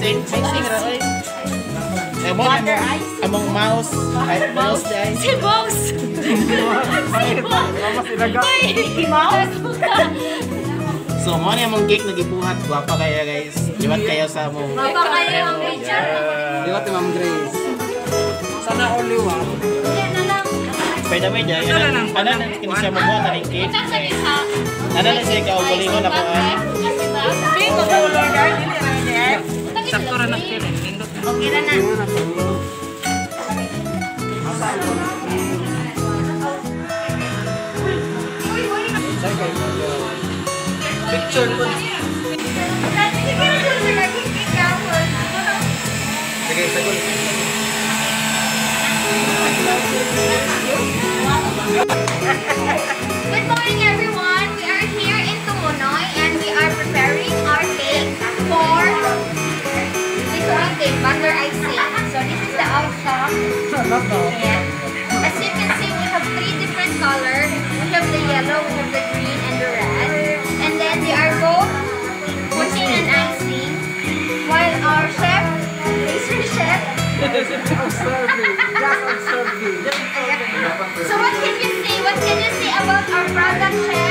Mixing, mixing ra oy. Among mouse, among, mouse, among mouse, mouse mouse. Mouse. So mo ni among cake nagibuhat guwapa kaya guys. Liwat kayo sa among. Guwapa kayo ang Richard. Liwat ni Ma'am Grace. Sana only one. Pwede may dyan. Ano na ano na kini siya mo na ring cake. Ano na siya ka ugali ko na po. Kasi ba? Hindi ko ko Lord, Sakto na Okay na na. Picture po. Ayan. As you can see, we have three different colors. We have the yellow, we have the green, and the red. And then they are both putting an icing. While our chef, pastry chef, Observing. Just observing. So what can you say? What can you say about our product, chef?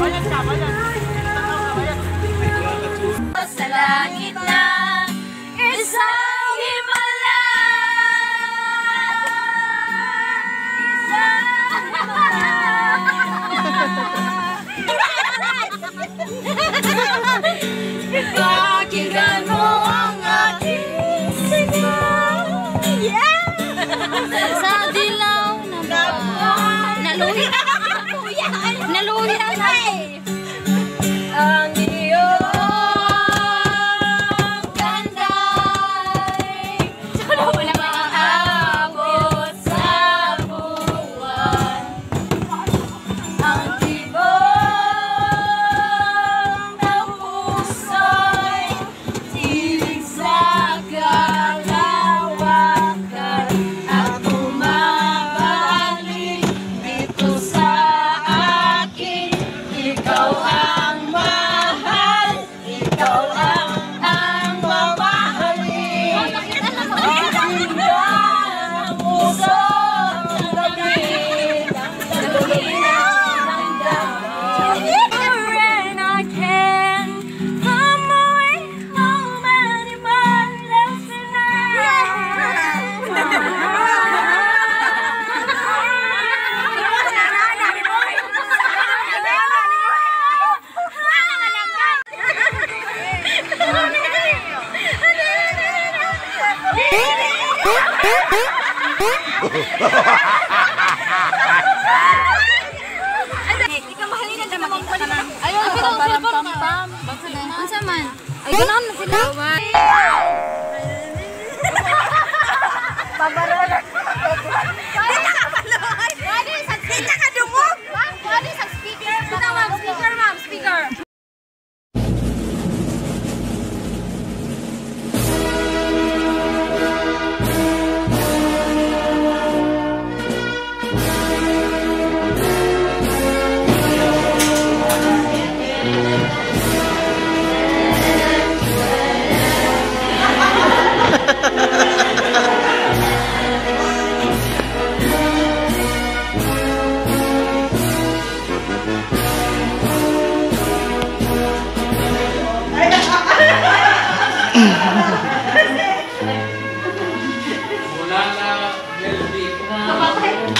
Olha cá, olha cá. Ayun, pam pam pam. Unsa man? Ay, na sila. Wala na healthy.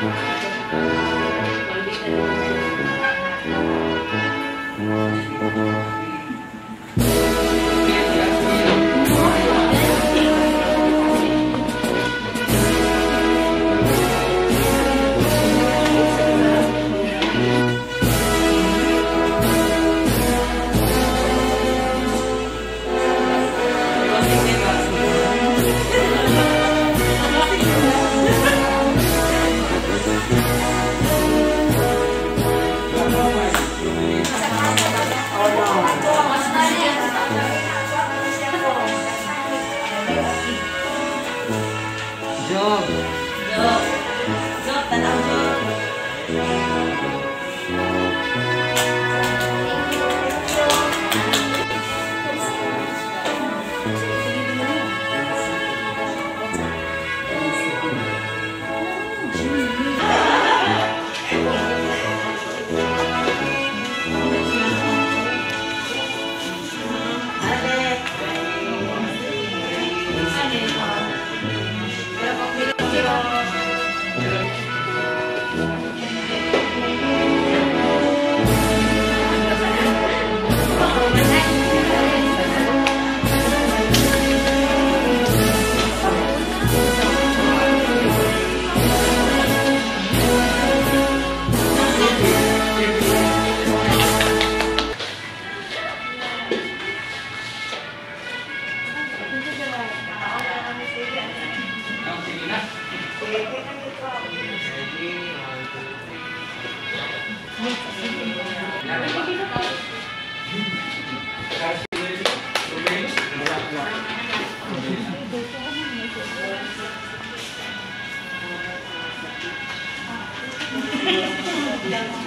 Thank you. Thank you.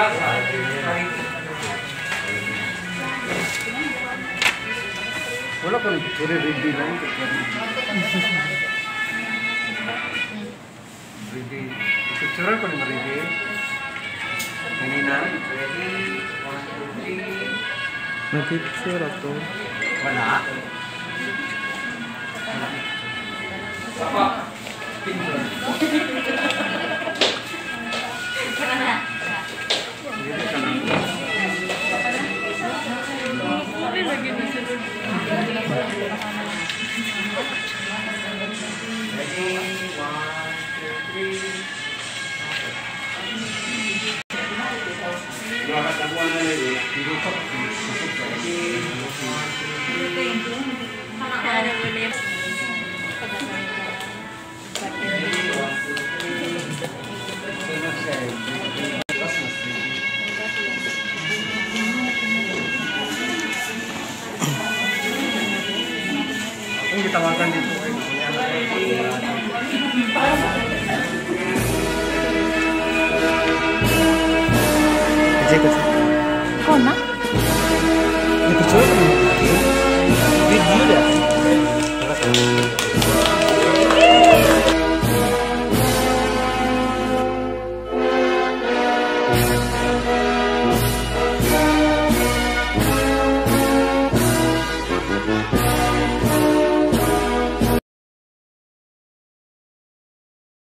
Wala pa rin. Puri ready lang. Ready. Picture ko ni Maridi. Kanina. Ready. One, two, three. Nag-picture ako. Wala. Papa. Picture.